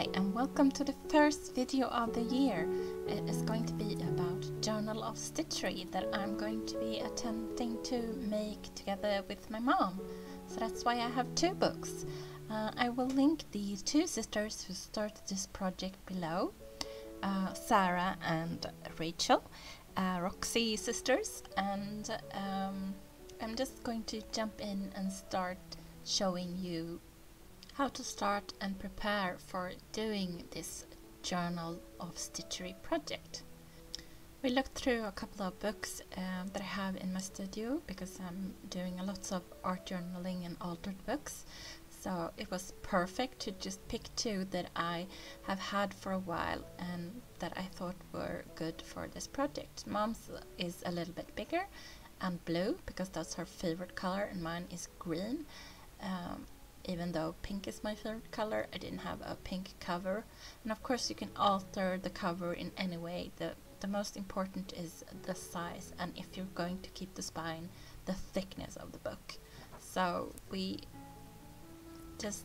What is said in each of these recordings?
Hi and welcome to the first video of the year. It is going to be about Journal of Stitchery that I'm going to be attempting to make together with my mom. So that's why I have two books. Uh, I will link the two sisters who started this project below. Uh, Sarah and Rachel, uh, Roxy sisters and um, I'm just going to jump in and start showing you how to start and prepare for doing this Journal of Stitchery project. We looked through a couple of books um, that I have in my studio because I'm doing a lot of art journaling and altered books. So it was perfect to just pick two that I have had for a while and that I thought were good for this project. Mom's is a little bit bigger and blue because that's her favorite color and mine is green. Um, even though pink is my favorite color I didn't have a pink cover. And of course you can alter the cover in any way. The the most important is the size. And if you're going to keep the spine the thickness of the book. So we just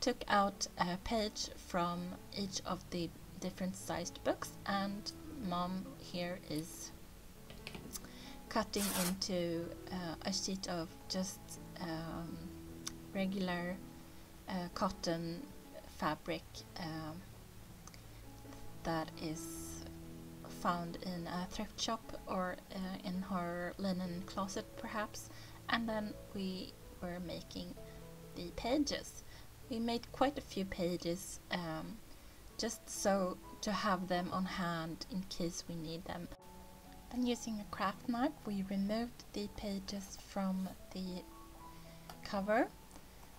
took out a page from each of the different sized books. And mom here is cutting into uh, a sheet of just um, regular uh, cotton fabric um, that is found in a thrift shop or uh, in her linen closet perhaps. And then we were making the pages. We made quite a few pages um, just so to have them on hand in case we need them. Then using a craft knife we removed the pages from the cover.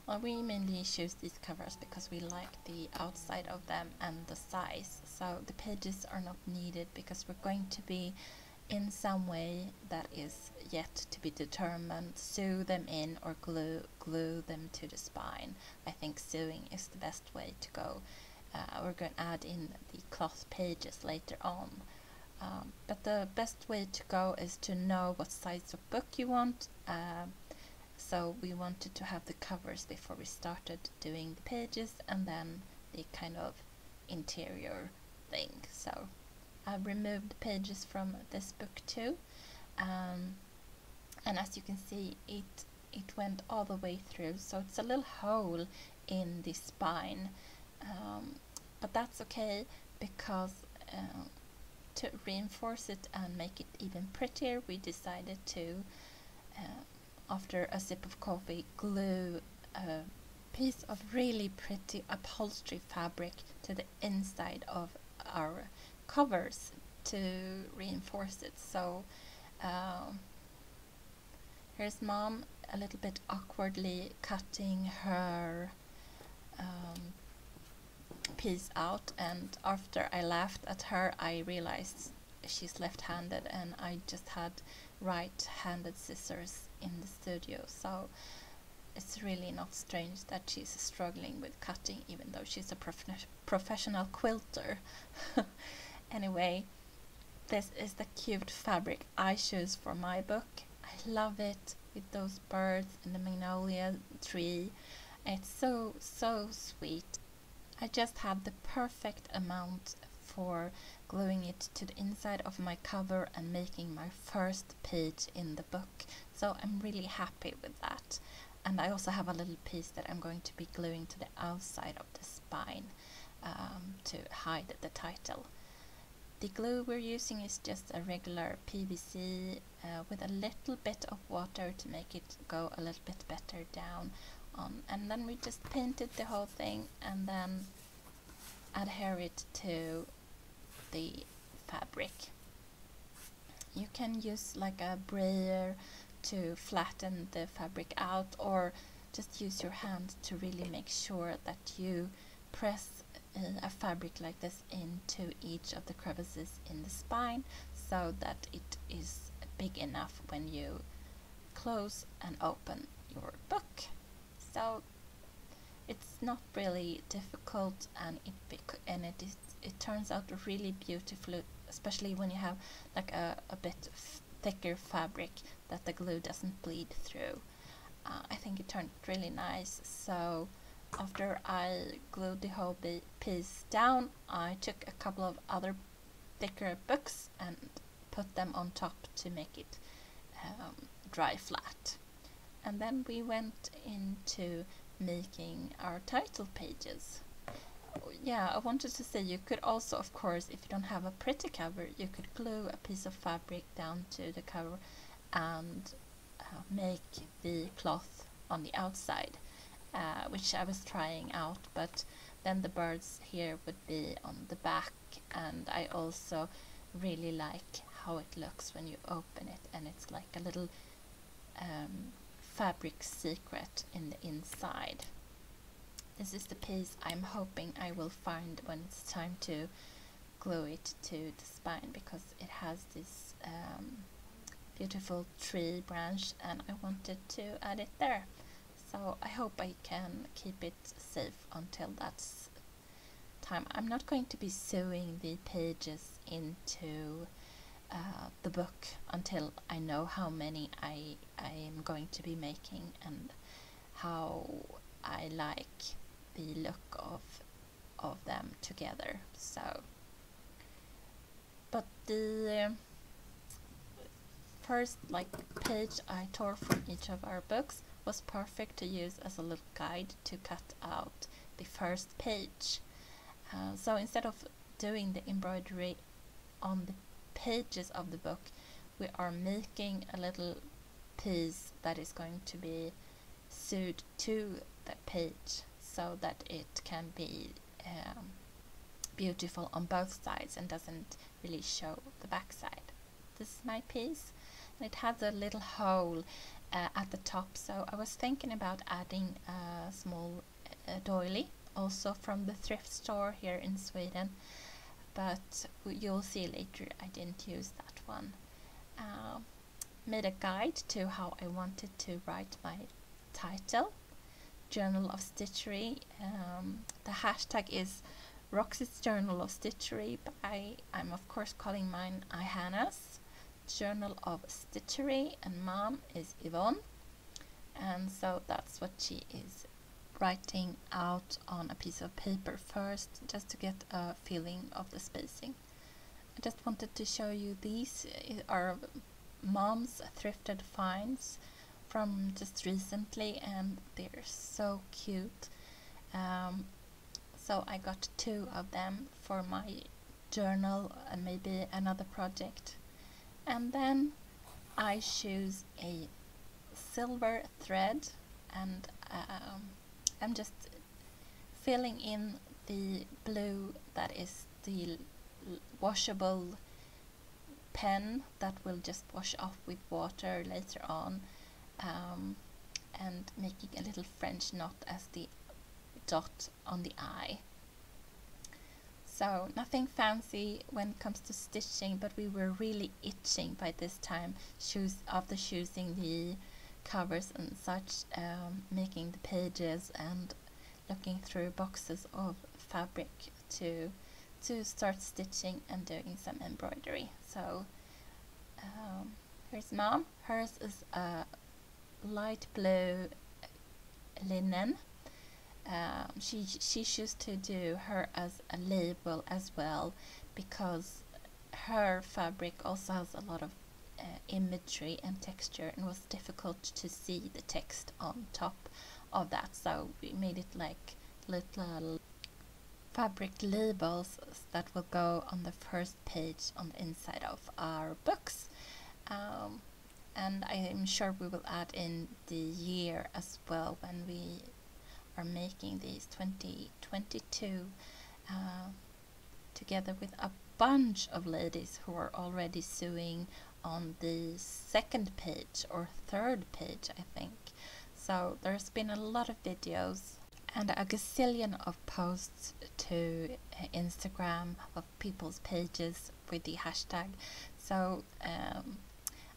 Well, we mainly choose these covers because we like the outside of them and the size. So the pages are not needed because we're going to be in some way that is yet to be determined sew them in or glue glue them to the spine I think sewing is the best way to go uh, we're going to add in the cloth pages later on um, but the best way to go is to know what size of book you want uh, so we wanted to have the covers before we started doing the pages and then the kind of interior thing. So I removed pages from this book too um, and as you can see it it went all the way through. So it's a little hole in the spine um, but that's okay because uh, to reinforce it and make it even prettier we decided to uh, after a sip of coffee, glue a piece of really pretty upholstery fabric to the inside of our covers to reinforce it. So uh, here's mom a little bit awkwardly cutting her um, piece out and after I laughed at her I realized she's left-handed and I just had right-handed scissors in the studio. So it's really not strange that she's struggling with cutting even though she's a prof professional quilter. Anyway this is the cute fabric I choose for my book. I love it with those birds and the magnolia tree. It's so so sweet. I just have the perfect amount for gluing it to the inside of my cover and making my first page in the book. So I'm really happy with that. And I also have a little piece that I'm going to be gluing to the outside of the spine um, to hide the title. The glue we're using is just a regular PVC uh, with a little bit of water to make it go a little bit better down on. And then we just painted the whole thing and then adhere it to the fabric. You can use like a brayer to flatten the fabric out or just use your hand to really make sure that you press uh, a fabric like this into each of the crevices in the spine so that it is big enough when you close and open your book. So it's not really difficult and it and it is it turns out really beautifully especially when you have like a, a bit thicker fabric that the glue doesn't bleed through uh, I think it turned really nice so after I glued the whole piece down, I took a couple of other thicker books and put them on top to make it um, dry flat. And then we went into making our title pages. Yeah, I wanted to say you could also, of course, if you don't have a pretty cover, you could glue a piece of fabric down to the cover and uh, make the cloth on the outside, uh, which I was trying out, but then the birds here would be on the back and I also really like how it looks when you open it and it's like a little um, fabric secret in the inside. This is the piece I'm hoping I will find when it's time to glue it to the spine because it has this um, beautiful tree branch and I wanted to add it there. So I hope I can keep it safe until that's time. I'm not going to be sewing the pages into uh, the book until I know how many I, I am going to be making and how I like the look of of them together. So, but the first like page I tore from each of our books was perfect to use as a little guide to cut out the first page. Uh, so instead of doing the embroidery on the pages of the book, we are making a little piece that is going to be sewed to the page so that it can be um, beautiful on both sides and doesn't really show the back side. This is my piece and it has a little hole uh, at the top so I was thinking about adding a small uh, doily also from the thrift store here in Sweden but you'll see later I didn't use that one. Uh, made a guide to how I wanted to write my title, Journal of Stitchery. Um, the hashtag is Roxy's Journal of Stitchery, but I, I'm of course calling mine iHanna's Journal of Stitchery, and mom is Yvonne. And so that's what she is writing out on a piece of paper first just to get a feeling of the spacing. I just wanted to show you these are mom's thrifted finds from just recently and they're so cute. Um, so I got two of them for my journal and maybe another project. And then I choose a silver thread and um, I'm just filling in the blue that is the washable pen that will just wash off with water later on um, and making a little French knot as the dot on the eye. So nothing fancy when it comes to stitching but we were really itching by this time shoes after choosing the covers and such, um, making the pages and looking through boxes of fabric to to start stitching and doing some embroidery. So um, here's mom. Hers is a light blue linen. Um, she she chose to do her as a label as well because her fabric also has a lot of uh, imagery and texture and was difficult to see the text on top of that. So we made it like little fabric labels that will go on the first page on the inside of our books. Um, and I am sure we will add in the year as well when we are making these 2022 uh, together with a bunch of ladies who are already sewing on the second page or third page I think. So there's been a lot of videos and a gazillion of posts to Instagram of people's pages with the hashtag. So um,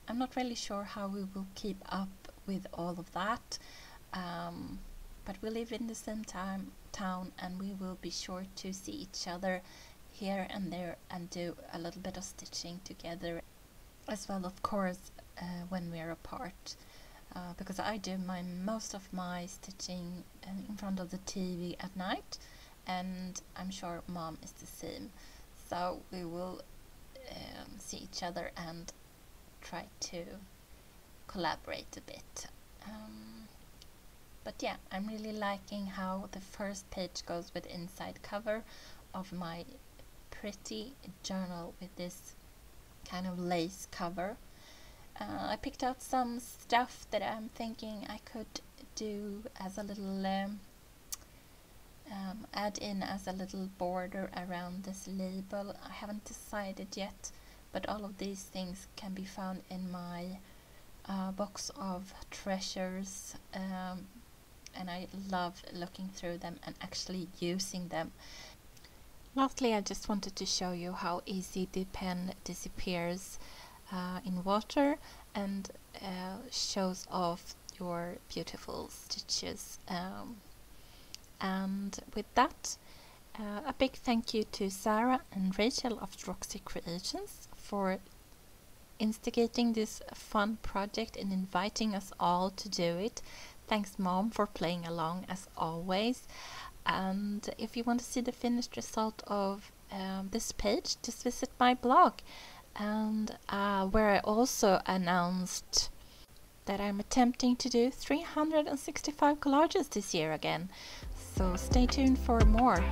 I'm not really sure how we will keep up with all of that um, but we live in the same time town and we will be sure to see each other here and there and do a little bit of stitching together as well of course uh, when we're apart. Uh, because I do my most of my stitching uh, in front of the TV at night and I'm sure mom is the same. So we will um, see each other and try to collaborate a bit. Um, but yeah I'm really liking how the first page goes with inside cover of my pretty journal with this kind of lace cover uh, I picked out some stuff that I'm thinking I could do as a little um, um, add in as a little border around this label. I haven't decided yet, but all of these things can be found in my uh, box of treasures um, and I love looking through them and actually using them. Lastly, I just wanted to show you how easy the pen disappears uh, in water and uh, shows off your beautiful stitches. Um, and with that, uh, a big thank you to Sarah and Rachel of Roxy Creations for instigating this fun project and inviting us all to do it. Thanks mom for playing along as always. And if you want to see the finished result of um, this page, just visit my blog and uh, where I also announced that I'm attempting to do 365 collages this year again. So stay tuned for more.